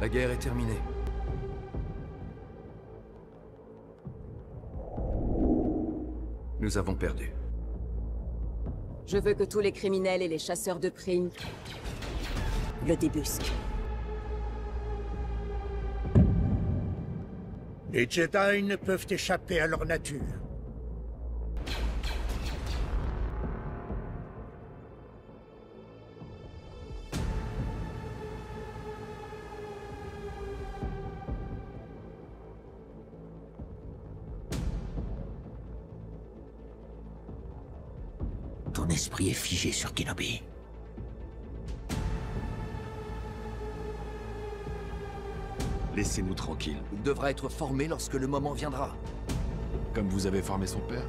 La guerre est terminée. Nous avons perdu. Je veux que tous les criminels et les chasseurs de primes le débusquent. Les Jedi ne peuvent échapper à leur nature. Ton esprit est figé sur Kenobi. Laissez-nous tranquilles. Il devra être formé lorsque le moment viendra. Comme vous avez formé son père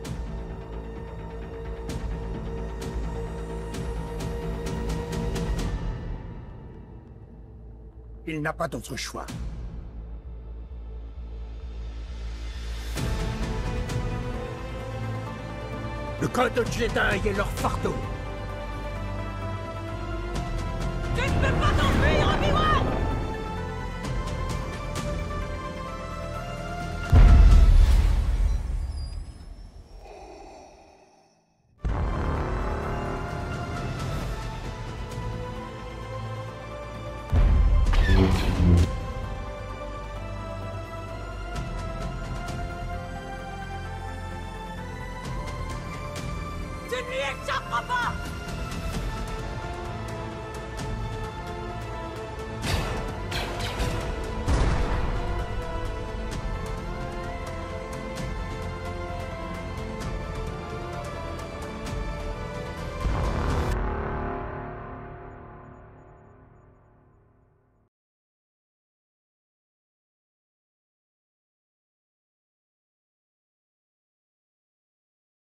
Il n'a pas d'autre choix. Le code Jedi est leur fardeau. Tu ne lui échapperas pas